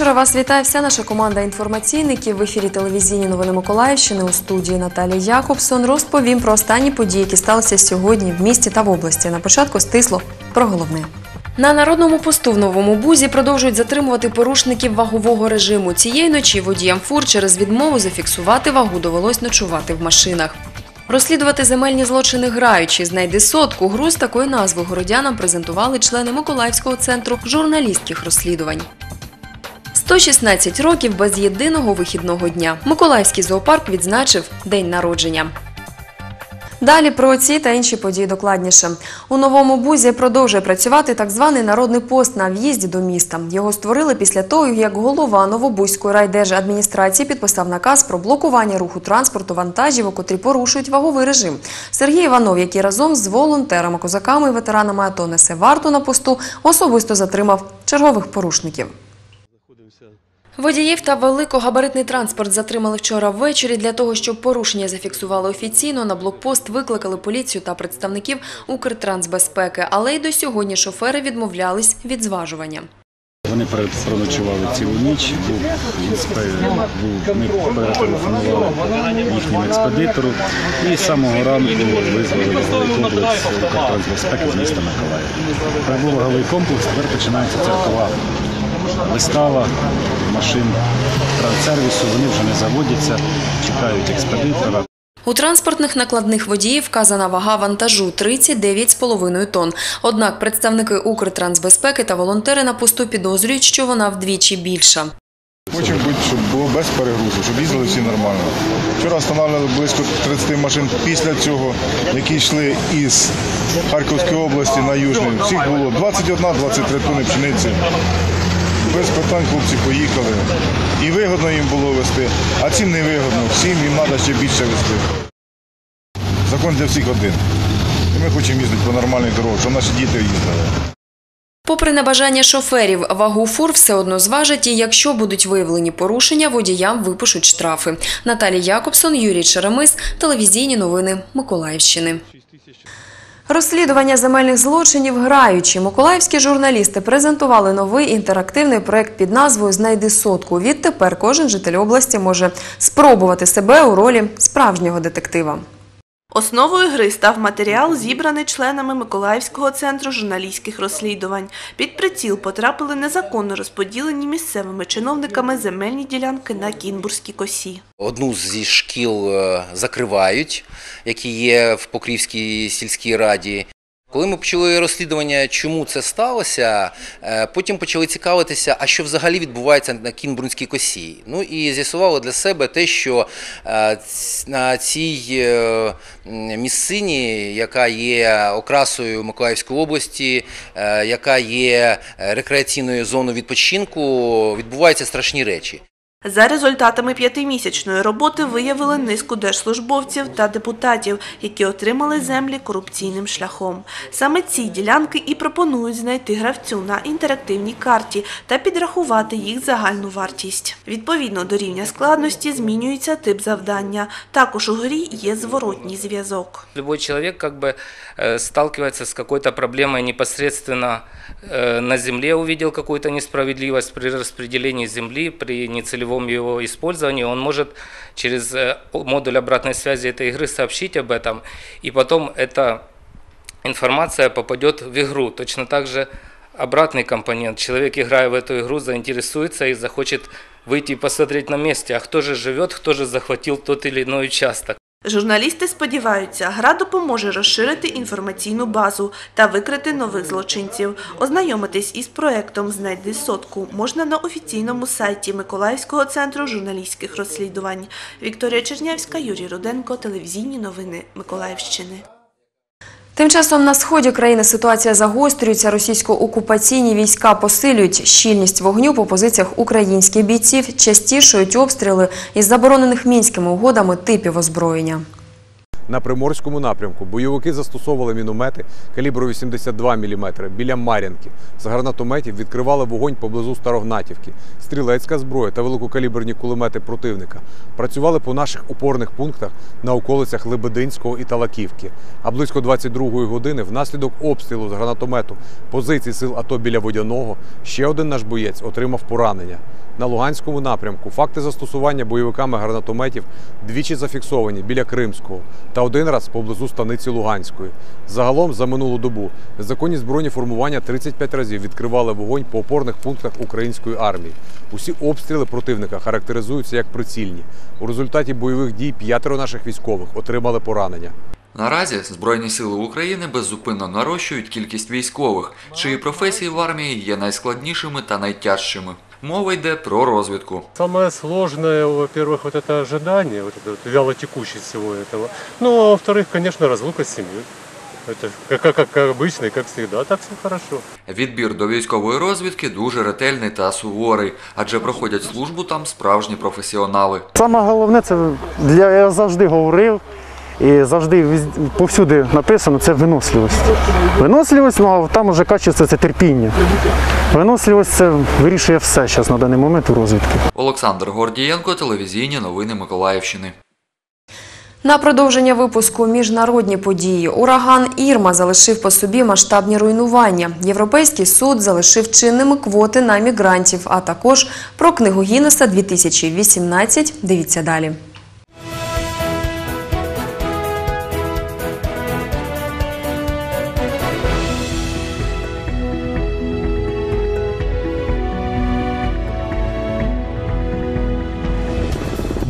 Вечора. Вас вітає вся наша команда інформаційників. В ефірі телевізійні новини Миколаївщини у студії Наталії Якобсон. Розповім про останні події, які сталися сьогодні в місті та в області. На початку стисло про головне. На народному посту в новому бузі продовжують затримувати порушників вагового режиму. Цієї ночі водіям фур через відмову зафіксувати вагу довелось ночувати в машинах. Розслідувати земельні злочини граючи, знайди сотку. Гру з такою назвою городянам презентували члени Миколаївського центру журналістських розслідувань. 116 років без єдиного вихідного дня. Миколаївський зоопарк відзначив день народження. Далі про ці та інші події докладніше. У новому бузі продовжує працювати так званий народний пост на в'їзді до міста. Його створили після того, як голова Новобузької райдержадміністрації підписав наказ про блокування руху транспорту вантажівок, котрі порушують ваговий режим. Сергій Іванов, який разом з волонтерами, козаками і ветеранами АТО несе варту на посту, особисто затримав чергових порушників. Водіїв та великогабаритний транспорт затримали вчора ввечері. Для того, щоб порушення зафіксували офіційно, на блокпост викликали поліцію та представників Укртрансбезпеки. Але й до сьогодні шофери відмовлялись від зважування. Вони проночували цілу ніч. Був ми перетелефонували їхньому експедитору і з самого ранку визвали комплекс Укртрансбезпеки з міста Миколаїв. Прибув ваговий комплекс, тепер починається циркова вистава машин транссервісу. Вони вже не заводяться, чекають експедитора. У транспортних накладних водіїв вказана вага вантажу 39,5 тонн. Однак представники Укртрансбезпеки та волонтери на посту підозрюють, що вона вдвічі більша. Хочемо бути, щоб було без перегрузу, щоб їздили всі нормально. Вчора встановлювали близько 30 машин після цього, які йшли із Харківської області на Южний. Всіх було 21-23 тонни пшениці. Без питань хлопці поїхали. І вигодно їм було вести, а цим не вигодно. Всім їм треба ще більше вести. Закон для всіх один. І ми хочемо їздити по нормальній дорозі, щоб наші діти їздили. Попри небажання шоферів, вагу фур все одно зважать і якщо будуть виявлені порушення, водіям випишуть штрафи. Наталія Якобсон, Юрій Черемис, телевізійні новини Миколаївщини. Розслідування земельних злочинів граючі. Миколаївські журналісти презентували новий інтерактивний проект під назвою Знайди сотку. Відтепер кожен житель області може спробувати себе у ролі справжнього детектива. Основою гри став матеріал, зібраний членами Миколаївського центру журналістських розслідувань. Під приціл потрапили незаконно розподілені місцевими чиновниками земельні ділянки на Кінбурзькій косі. Одну зі шкіл е, закривають, які є в Покрівській сільській раді. Коли ми почали розслідування, чому це сталося, е, потім почали цікавитися, а що взагалі відбувається на Кінбрунській косі. Ну і з'ясували для себе те, що е, на цій е, місцині, яка є окрасою Миколаївської області, яка є рекреаційною зоною відпочинку, відбуваються страшні речі. За результатами п'ятимісячної роботи виявили низку держслужбовців та депутатів, які отримали землі корупційним шляхом. Саме ці ділянки і пропонують знайти гравцю на інтерактивній карті та підрахувати їх загальну вартість. Відповідно до рівня складності змінюється тип завдання. Також у грі є зворотній зв'язок. Любой человек как бы э, сталкивается с какой-то проблемой непосредственно э, на земле, увидел какую-то несправедливость при распределении земли, при нецелевом его использовании, он может через э, модуль обратной связи этой игры сообщить об этом, и потом эта информация попадет в игру. Точно так же обратный компонент. Человек, играя в эту игру, заинтересуется и захочет выйти и посмотреть на месте, а кто же живет, кто же захватил тот или иной участок. Журналісти сподіваються, гра допоможе розширити інформаційну базу та викрити нових злочинців. Ознайомитись із проектом Знайди сотку можна на офіційному сайті Миколаївського центру журналістських розслідувань. Вікторія Чернявська, Юрій Руденко, телевізійні новини Миколаївщини. Тим часом на сході країни ситуація загострюється. Російсько-окупаційні війська посилюють щільність вогню по позиціях українських бійців, частішують обстріли із заборонених мінськими угодами типів озброєння. На приморському напрямку бойовики застосовували міномети калібру 82 мм біля Мар'янки. З гранатометів відкривали вогонь поблизу Старогнатівки, стрілецька зброя та великокаліберні кулемети противника. Працювали по наших опорних пунктах на околицях Лебединського і Талаківки. А близько 22-ї години внаслідок обстрілу з гранатомету позицій сил АТО біля Водяного ще один наш боєць отримав поранення. На Луганському напрямку факти застосування бойовиками гранатометів двічі зафіксовані біля Кримського та один раз поблизу станиці Луганської. Загалом за минулу добу незаконні збройні формування 35 разів відкривали вогонь по опорних пунктах української армії. Усі обстріли противника характеризуються як прицільні. У результаті бойових дій п'ятеро наших військових отримали поранення. Наразі Збройні сили України беззупинно нарощують кількість військових, чиї професії в армії є найскладнішими та найтяжчими. Мова йде про розвідку. Самое сложное, во-первых, вот это ожидание, вот это вот вялотекущесть всего этого. Ну, а во-вторых, конечно, разлука с семьей. Это как, как, как обычно и как всегда, так все хорошо. Відбір до військової розвідки дуже ретельний та суворий, адже проходять службу там справжні професіонали. Саме головне, це для я завжди говорив і завжди повсюди написано це виносливість. Виносливість, ну а там уже качество це терпіння. Виносливість це вирішує все зараз на даний момент у розвідки. Олександр Гордієнко, телевізійні новини Миколаївщини. На продовження випуску міжнародні події. Ураган Ірма залишив по собі масштабні руйнування. Європейський суд залишив чинними квоти на мігрантів, а також про книгу Гіннеса 2018. Дивіться далі.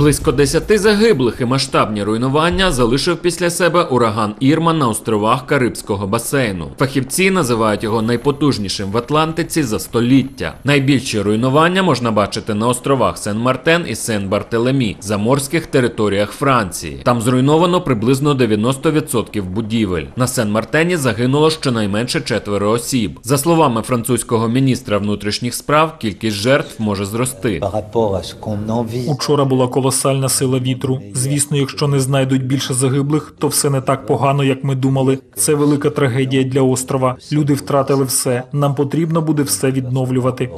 Близько 10 загиблих і масштабні руйнування залишив після себе ураган Ірма на островах Карибського басейну. Фахівці називають його найпотужнішим в Атлантиці за століття. Найбільші руйнування можна бачити на островах Сен-Мартен і Сен-Бартелемі, заморських територіях Франції. Там зруйновано приблизно 90% будівель. На Сен-Мартені загинуло щонайменше четверо осіб. За словами французького міністра внутрішніх справ, кількість жертв може зрости. Учора була колосальна сила вітру. Звісно, якщо не знайдуть більше загиблих, то все не так погано, як ми думали. Це велика трагедія для острова. Люди втратили все. Нам потрібно буде все відновлювати.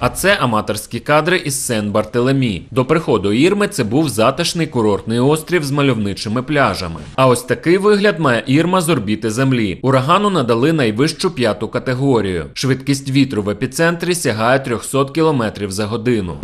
А це аматорські кадри із Сен-Бартелемі. До приходу Ірми це був затишний курортний острів з мальовничими пляжами. А ось такий вигляд має Ірма з орбіти Землі. Урагану надали найвищу п'яту категорію. Швидкість вітру в епіцентрі сягає 300 км за годину.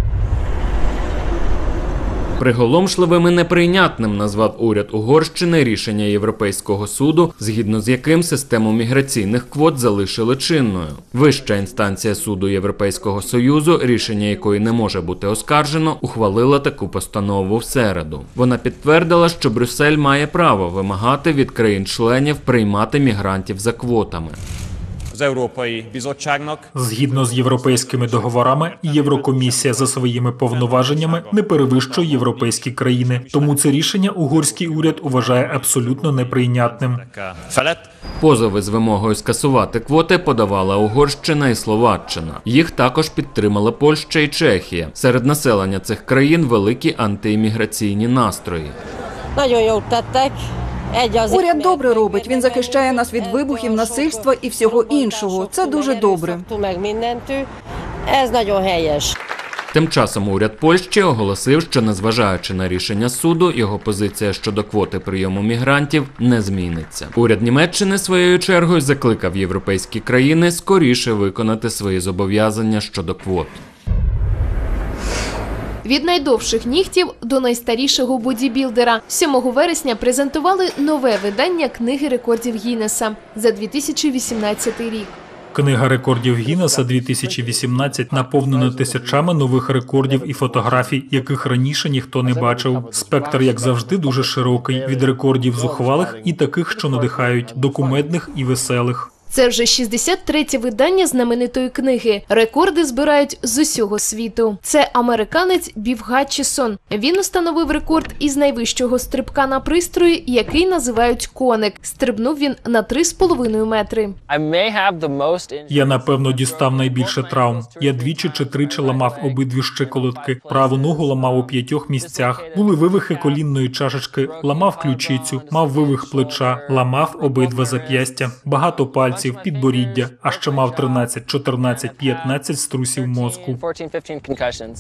Приголомшливим і неприйнятним назвав уряд Угорщини рішення Європейського суду, згідно з яким систему міграційних квот залишили чинною. Вища інстанція суду Європейського союзу, рішення якої не може бути оскаржено, ухвалила таку постанову в середу. Вона підтвердила, що Брюссель має право вимагати від країн-членів приймати мігрантів за квотами. Згідно з європейськими договорами, Єврокомісія за своїми повноваженнями не перевищує європейські країни. Тому це рішення угорський уряд вважає абсолютно неприйнятним. Позови з вимогою скасувати квоти подавала Угорщина і Словаччина. Їх також підтримали Польща і Чехія. Серед населення цих країн великі антиімміграційні настрої. Уряд добре робить. Він захищає нас від вибухів, насильства і всього іншого. Це дуже добре. Тим часом уряд Польщі оголосив, що незважаючи на рішення суду, його позиція щодо квоти прийому мігрантів не зміниться. Уряд Німеччини своєю чергою закликав європейські країни скоріше виконати свої зобов'язання щодо квот. Від найдовших нігтів до найстарішого бодібілдера 7 вересня презентували нове видання книги рекордів Гіннеса за 2018 рік. Книга рекордів Гіннеса 2018 наповнена тисячами нових рекордів і фотографій, яких раніше ніхто не бачив. Спектр, як завжди, дуже широкий від рекордів зухвалих і таких, що надихають, документних і веселих. Це вже 63-тє видання знаменитої книги. Рекорди збирають з усього світу. Це американець Бів Гатчісон. Він установив рекорд із найвищого стрибка на пристрої, який називають коник. Стрибнув він на 3,5 метри. Я напевно дістав найбільше травм. Я двічі чи тричі ламав обидві щиколотки. Праву ногу ламав у п'ятьох місцях. були вивихи колінної чашечки, ламав ключицю, мав вивих плеча, ламав обидва зап'ястя, багато пальців, підборіддя, а ще мав 13, 14, 15 струсів мозку.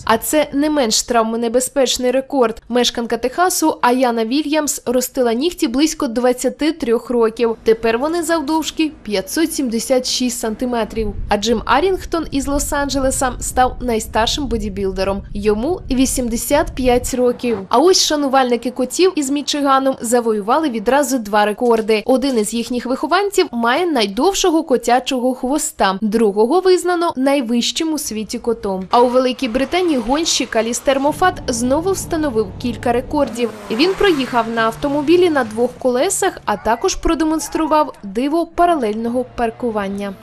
А це не менш травмонебезпечний рекорд. Мешканка Техасу Аяна Вільямс ростила нігті близько 23 років. Тепер вони завдовжки 576 сантиметрів. А Джим Арінгтон із Лос-Анджелеса став найстаршим бодібілдером. Йому 85 років. А ось шанувальники котів із Мічигану завоювали відразу два рекорди. Один із їхніх вихованців має найдовшого котячого хвоста, другого визнано найвищим у світі котом. А у Великій Британії гонщик Алістер Мофат знову встановив кілька рекордів. Він проїхав на автомобілі на двох колесах, а також продемонстрував диво паралельного паркування.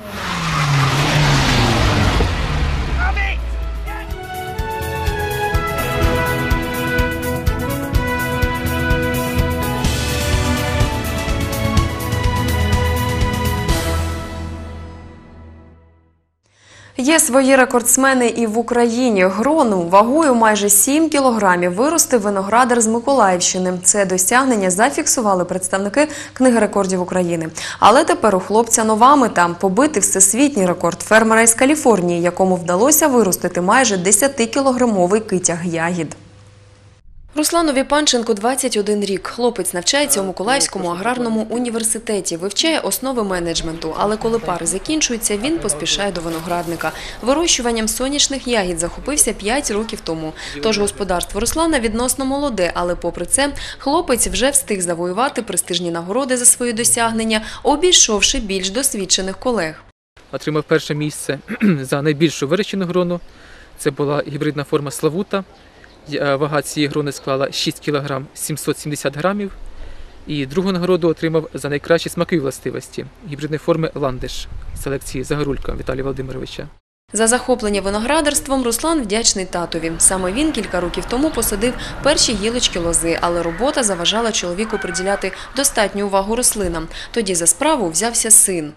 Є свої рекордсмени і в Україні. Грону вагою майже 7 кілограмів виростив виноградар з Миколаївщини. Це досягнення зафіксували представники Книги рекордів України. Але тепер у хлопця нова мета – побити всесвітній рекорд фермера із Каліфорнії, якому вдалося виростити майже 10-кілограмовий китяг ягід. Русланові Панченко 21 рік. Хлопець навчається у Миколаївському аграрному університеті, вивчає основи менеджменту. Але коли пари закінчуються, він поспішає до виноградника. Вирощуванням сонячних ягід захопився 5 років тому. Тож господарство Руслана відносно молоде, але попри це, хлопець вже встиг завоювати престижні нагороди за свої досягнення, обійшовши більш досвідчених колег. отримав перше місце за найбільшу вирощену грону. Це була гібридна форма Славута. Я- Вага цієї грони склала 6 кг 770 грамів. І другу нагороду отримав за найкращі смакові властивості гібридної форми Ландиш селекції Загорулька Віталія Володимировича. За захоплення виноградарством Руслан вдячний татові. Саме він кілька років тому посадив перші гілочки лози, але робота заважала чоловіку приділяти достатню увагу рослинам. Тоді за справу взявся син.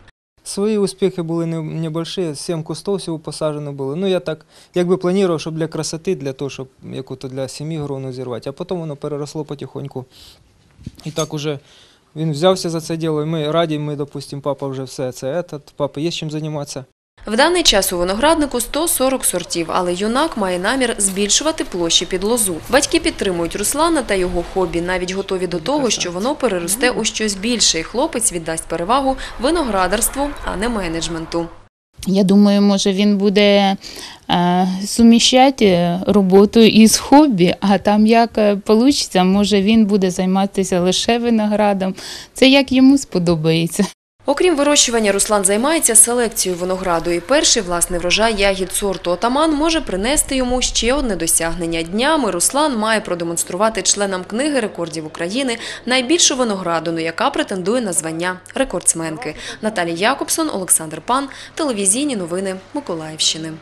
Свої успіхи були не- небольші, сім кустов всього посаджено було. Ну я так якби планував, щоб для красоти, для того, щоб яку-то для сім'ї грону зірвати. А потім воно переросло потихоньку. І так уже він взявся за це діло, і ми раді, ми, допустимо, папа вже все це, этот, папа є чим займатися. В даний час у винограднику 140 сортів, але юнак має намір збільшувати площі під лозу. Батьки підтримують Руслана та його хобі, навіть готові до того, що воно переросте у щось більше, і хлопець віддасть перевагу виноградарству, а не менеджменту. Я думаю, може він буде е, суміщати роботу із хобі, а там як вийде, може він буде займатися лише виноградом. Це як йому сподобається. Окрім вирощування, Руслан займається селекцією винограду. І перший власний врожай ягід сорту Отаман може принести йому ще одне досягнення. Днями Руслан має продемонструвати членам книги рекордів України найбільшу виноградину, яка претендує на звання рекордсменки. Наталія Якобсон, Олександр Пан, телевізійні новини Миколаївщини.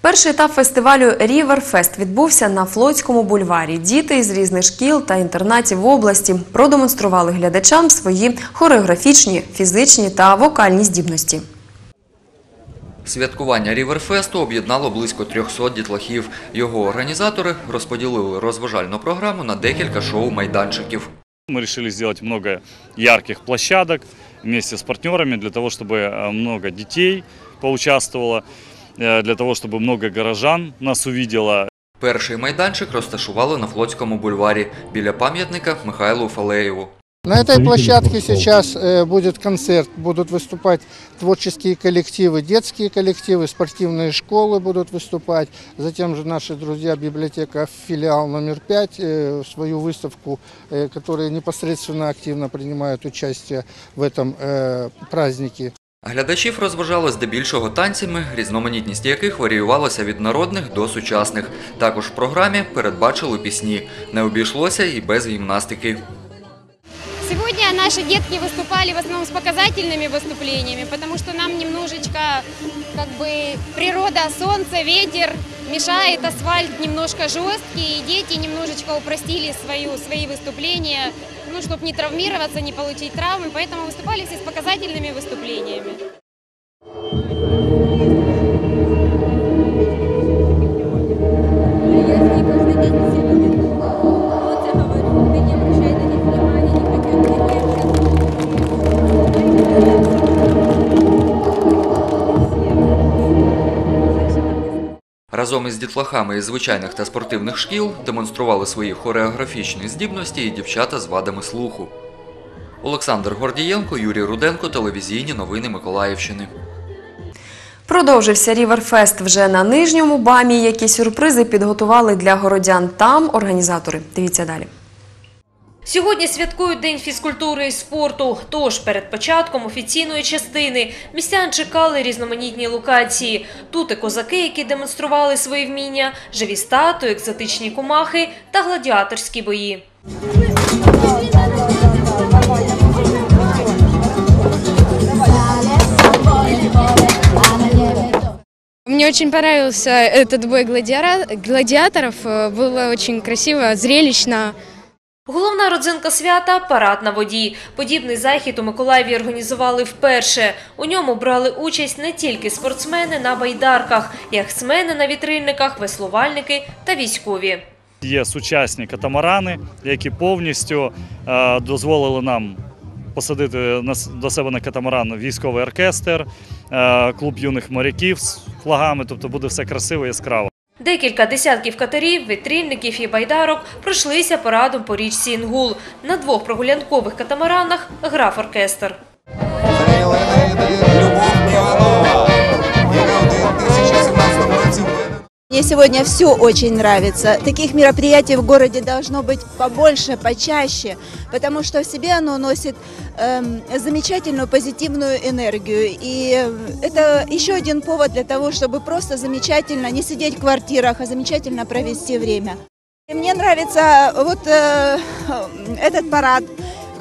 Перший етап фестивалю Ріверфест відбувся на Флотському бульварі. Діти із різних шкіл та інтернатів області продемонстрували глядачам свої хореографічні, фізичні та вокальні здібності. Святкування Ріверфесту об'єднало близько 300 дітлахів. Його організатори розподілили розважальну програму на декілька шоу-майданчиків. Мы решили сделать много ярких площадок вместе с партнерами для того, чтобы э, много детей поучаствовало, э, для того, чтобы много горожан нас увидело. Перший майданчик розташували на Флотському бульварі біля пам'ятника Михайлу Фалеєву. На этой площадке сейчас э, будет концерт, будут выступать творческие коллективы, детские коллективы, спортивные школы будут выступать. Затем же наши друзья библиотека филиал номер 5, э, свою выставку, э, которые непосредственно активно принимают участие в этом э, празднике. Глядачів розважали здебільшого танцями, різноманітність яких варіювалася від народних до сучасних. Також в програмі передбачили пісні. Не обійшлося і без гімнастики. Наши детки выступали в основном с показательными выступлениями, потому что нам немножечко как бы природа, солнце, ветер мешает, асфальт немножко жесткий, и дети немножечко упростили свою, свои выступления, ну, чтобы не травмироваться, не получить травмы, поэтому выступали все с показательными выступлениями. Разом із дітлахами із звичайних та спортивних шкіл демонстрували свої хореографічні здібності і дівчата з вадами слуху. Олександр Гордієнко, Юрій Руденко, телевізійні новини Миколаївщини. Продовжився Ріверфест вже на нижньому бамі. Які сюрпризи підготували для городян там організатори. Дивіться далі. Сьогодні святкують День фізкультури і спорту. Тож перед початком офіційної частини містян чекали різноманітні локації. Тут і козаки, які демонстрували свої вміння, живі статуї, екзотичні комахи та гладіаторські бої. Мне очень понравился этот бой гладиара- гладиаторов. Э, Было очень красиво, зрелищно. Головна родзинка свята парад на воді. Подібний захід у Миколаєві організували вперше. У ньому брали участь не тільки спортсмени на байдарках, яхтсмени на вітрильниках, веслувальники та військові. Є сучасні катамарани, які повністю е, дозволили нам посадити до себе на катамаран військовий оркестр, е, клуб юних моряків з флагами, тобто буде все красиво і яскраво. Декілька десятків катерів, вітрильників і байдарок пройшлися парадом по річці Інгул. На двох прогулянкових катамаранах грав оркестр. Мне сегодня все очень нравится. Таких мероприятий в городе должно быть побольше, почаще, потому что в себе оно носит эм, замечательную позитивную энергию. И э, это еще один повод для того, чтобы просто замечательно не сидеть в квартирах, а замечательно провести время. И мне нравится вот э, этот парад,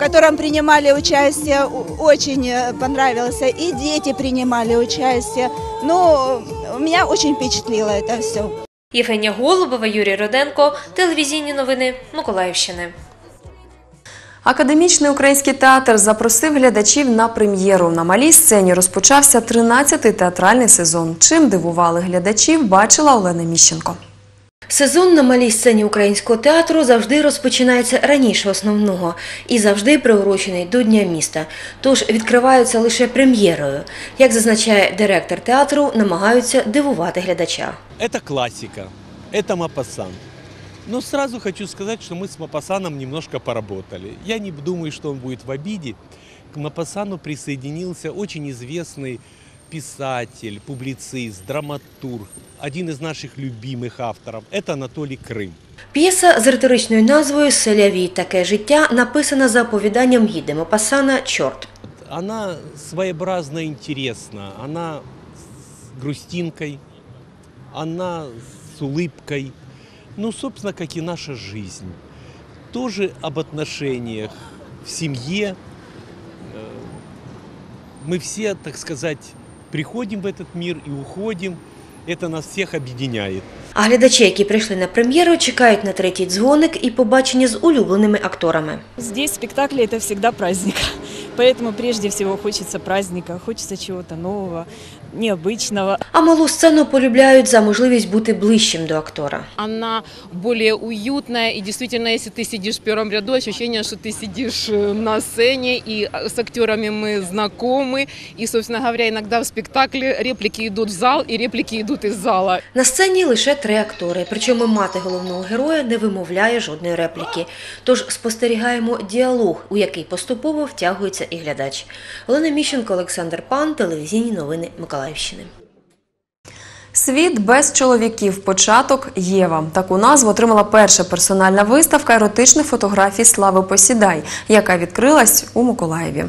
котором принимали участие, очень э, понравился, и дети принимали участие. Ну, меня очень впечатлило это все. Євгенія Голубова, Юрій Роденко, телевізійні новини Миколаївщини. Академічний український театр запросив глядачів на прем'єру. На малій сцені розпочався 13-й театральний сезон. Чим дивували глядачів, бачила Олена Міщенко. Сезон на малій сцені українського театру завжди розпочинається раніше основного і завжди приурочений до Дня міста. Тож відкриваються лише прем'єрою. Як зазначає директор театру, намагаються дивувати глядача. Это классика, это Мапасан. Но сразу хочу сказать, что мы с Мапасаном немножко поработали. Я не думаю, что он будет в обиде. К Мапасану присоединился очень известный писатель, публицист, драматург, один из наших любимых авторов. Это Анатолий Крым. П'єса з риторичною назвою Селяві таке життя написана за оповіданням гіди Мопасана Чорт. Она своеобразно интересна, она с грустинкой, она с улыбкой. Ну, собственно, как и наша жизнь. Тоже об отношениях в семье. Э, Мы все, так сказать, приходим в этот мир и уходим. Это нас всех объединяет. А глядачі, які прийшли на прем'єру, чекають на третій дзвоник і побачення з улюбленими акторами. Здесь спектакли это всегда праздник. Поэтому прежде всего хочется праздника, хочется чего-то нового, необычного. А малу сцену полюбляють за можливість бути ближчим до актора. Она более уютная, и действительно, если ты сидишь в первом ряду, ощущение, что ты сидишь э, на сцене, и э, с актерами мы знакомы, и, собственно говоря, иногда в спектакле реплики идут в зал, и реплики идут из зала. На сцені лише три актори, причому мати головного героя не вимовляє жодної репліки. Тож спостерігаємо діалог, у який поступово втягується і глядач. Олена Міщенко, Олександр Пан, телевізійні новини Миколаївщини. Світ без чоловіків. Початок Єва. Таку назву отримала перша персональна виставка еротичних фотографій Слави Посідай, яка відкрилась у Миколаєві.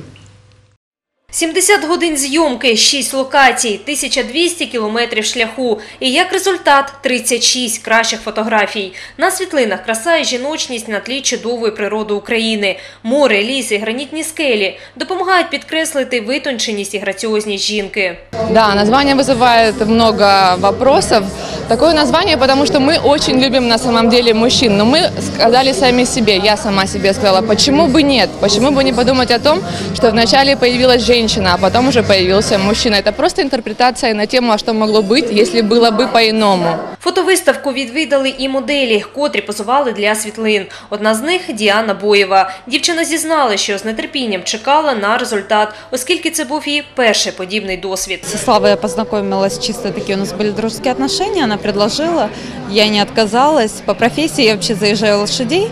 70 годин зйомки, 6 локацій, 1200 кілометрів шляху. І як результат 36 кращих фотографій. На світлинах краса і жіночність на тлі чудової природи України. Море, ліс і гранітні скелі допомагають підкреслити витонченість і граціозність жінки. Да, название вызывает много вопросов Такое название, потому что мы очень любим на самом деле мужчин. Но мы сказали сами себе, я сама себе сказала, почему бы нет? Почему бы не подумать о том, что вначале появилась женщина, а потом уже появился мужчина? Это просто интерпретация на тему, а что могло быть, если было бы по-иному. Фотовиставку відвідали і моделі, котрі позували для світлин. Одна з них Діана Боєва. Дівчина зізнала, що з нетерпінням чекала на результат, оскільки це був її перший подібний досвід. Со Славой я познакомилась чисто такие, у нас были дружеские отношения, она предложила, я не отказалась. По профессии я вообще заезжаю лошадей,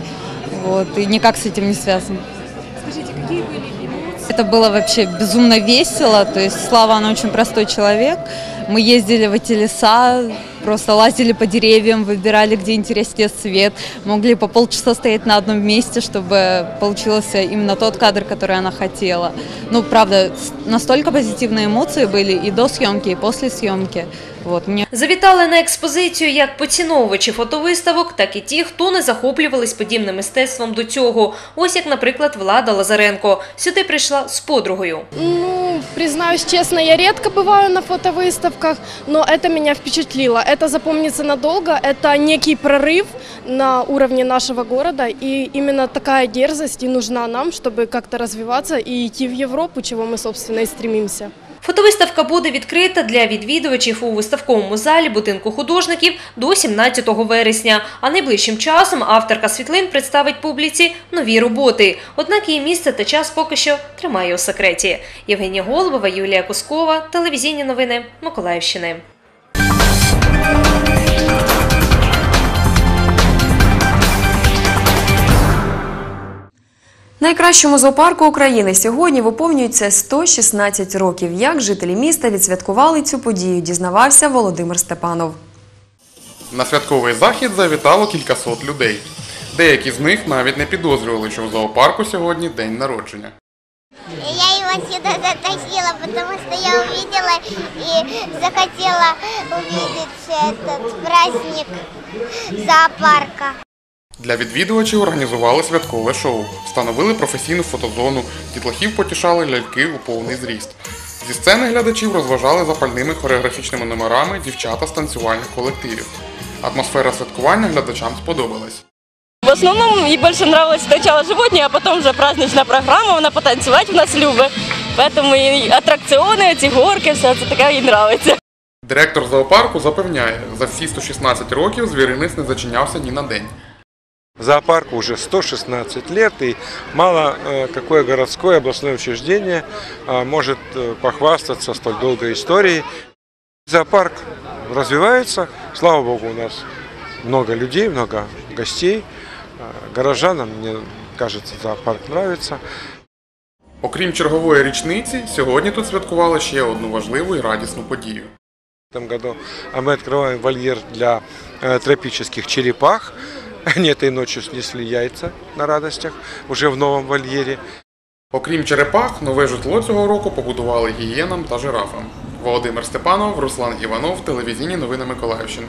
вот, и никак с этим не связано. Скажите, какие были эмоции? Это было вообще безумно весело, то есть Слава, она очень простой человек. Мы ездили в эти леса, просто лазили по деревьям, выбирали, где интереснее свет, могли по полчаса стоять на одном месте, чтобы получился именно тот кадр, который она хотела. Ну, правда, с- настолько позитивные эмоции были и до съемки, и после съемки. Вот, мне Завітали на експозицію як поціновувачі фотовиставок, так і ті, хто не захоплювались подібним мистецтвом до цього. Ось як, наприклад, Влада Лазаренко. Сюди прийшла з подругою. Ну, признаюсь честно, я редко бываю на фотовыставках, но это меня впечатлило. Это запомнится надолго, это некий прорыв на уровне нашего города, и именно такая дерзость и нужна нам, чтобы как-то развиваться и идти в Европу, чего мы, собственно, и стремимся. Фотовиставка буде відкрита для відвідувачів у виставковому залі будинку художників до 17 вересня. А найближчим часом авторка світлин представить публіці нові роботи. Однак її місце та час поки що тримає у секреті. Євгенія Голубова, Юлія Кускова, телевізійні новини Миколаївщини. Найкращому зоопарку України сьогодні виповнюється 116 років. Як жителі міста відсвяткували цю подію, дізнавався Володимир Степанов. На святковий захід завітало кількасот людей. Деякі з них навіть не підозрювали, що в зоопарку сьогодні день народження. Я его сюда затащила, потому что я увидела и захотела увидеть этот праздник зоопарка. Для відвідувачів організували святкове шоу, встановили професійну фотозону, дітлахів потішали ляльки у повний зріст. Зі сцени глядачів розважали запальними хореографічними номерами дівчата з танцювальних колективів. Атмосфера святкування глядачам сподобалась. В основном ей больше нравилось сначала животные, а потом уже праздничная программа, она потанцевать в нас любит. Поэтому и аттракционы, эти горки, все это такая ей нравится. Директор зоопарку запевняє, за всі 116 років звіринець не зачинявся ні на день. Зоопарку уже 116 лет, и мало э, какое городское областное учреждение а, может э, похвастаться столь долгой историей. Зоопарк развивается, слава богу, у нас много людей, много гостей, А, горожанам, мне кажется, зоопарк нравится. Окрім чергової річниці, сьогодні тут святкували ще одну важливу і радісну подію. В этом году а, мы открываем вольер для э, тропических черепах. Они этой ночью снесли яйца на радостях уже в новом вольере. Окрім черепах, нове житло цього року побудували гієнам та жирафам. Володимир Степанов, Руслан Іванов, телевізійні новини Миколаївщини.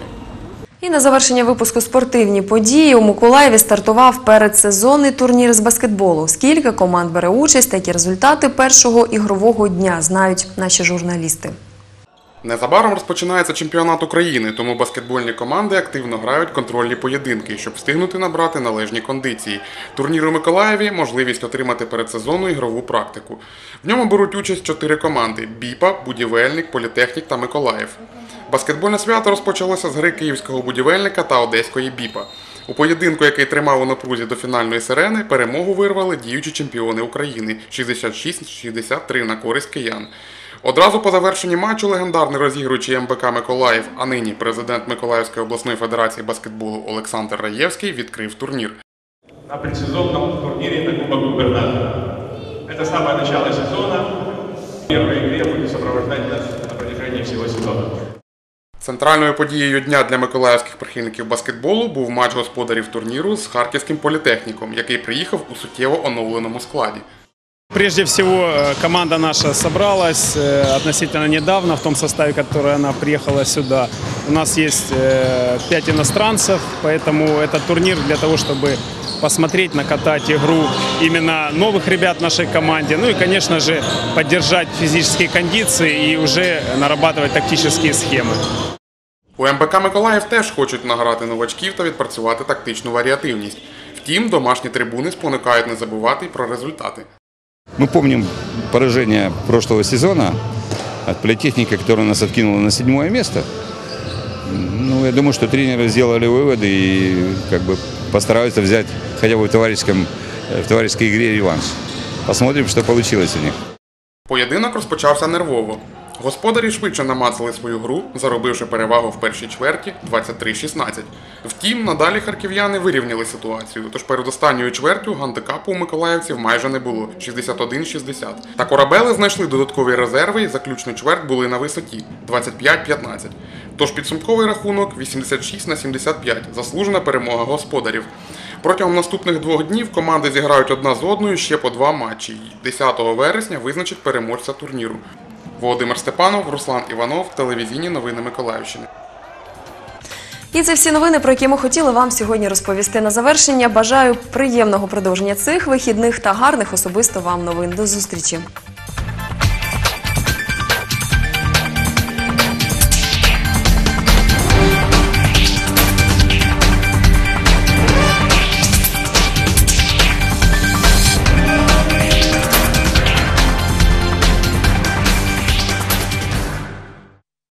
І на завершення випуску спортивні події у Миколаєві стартував передсезонний турнір з баскетболу. Скільки команд бере участь, такі результати першого ігрового дня знають наші журналісти. Незабаром розпочинається чемпіонат України, тому баскетбольні команди активно грають контрольні поєдинки, щоб встигнути набрати належні кондиції. Турнір у Миколаєві можливість отримати передсезонну ігрову практику. В ньому беруть участь чотири команди: Біпа, Будівельник, Політехнік та Миколаїв. Баскетбольне свято розпочалося з гри київського будівельника та одеської Біпа. У поєдинку, який тримав у напрузі до фінальної сирени, перемогу вирвали діючі чемпіони України 66-63 на користь киян. Одразу по завершенні матчу легендарний розігруючий МБК Миколаїв, а нині президент Миколаївської обласної федерації баскетболу Олександр Раєвський відкрив турнір. на предсезонном турнире на Кубок Губернатора. Это самое начало сезона. Первая игре будет сопровождать нас на протяжении всего сезона. Центральною подією дня для миколаївських прихильників баскетболу був матч господарів турніру з харківським політехніком, який приїхав у суттєво оновленому складі. Прежде всего, э, команда наша собралась э, относительно недавно в том составе, который она приехала сюда. У нас есть э, пять иностранцев, поэтому это турнир для того, чтобы посмотреть, накатать игру именно новых ребят в нашей команде. Ну и, конечно же, поддержать физические кондиции и уже нарабатывать тактические схемы. У МБК Миколаїв теж хочуть награти новачків та відпрацювати тактичну варіативність. Втім, домашні трибуни спонукають не забувати й про результати. Мы помним поражение прошлого сезона от политехники, которая нас откинула на седьмое место. Ну, я думаю, что тренеры сделали выводы и как бы постараются взять хотя бы в, товарищеском, в товарищеской игре реванш. Посмотрим, что получилось у них. Поєдинок розпочався нервово. Господарі швидше намацали свою гру, заробивши перевагу в першій чверті 23-16. Втім, надалі харків'яни вирівняли ситуацію, тож перед останньою чвертю гандикапу у миколаївців майже не було 61-60. Та корабели знайшли додаткові резерви і заключну чверть були на висоті 25-15. Тож підсумковий рахунок 86 на 75 заслужена перемога господарів. Протягом наступних двох днів команди зіграють одна з одною ще по два матчі. І 10 вересня визначить переможця турніру. Володимир Степанов, Руслан Іванов, телевізійні новини Миколаївщини. І це всі новини, про які ми хотіли вам сьогодні розповісти. На завершення бажаю приємного продовження цих вихідних та гарних особисто вам новин. До зустрічі.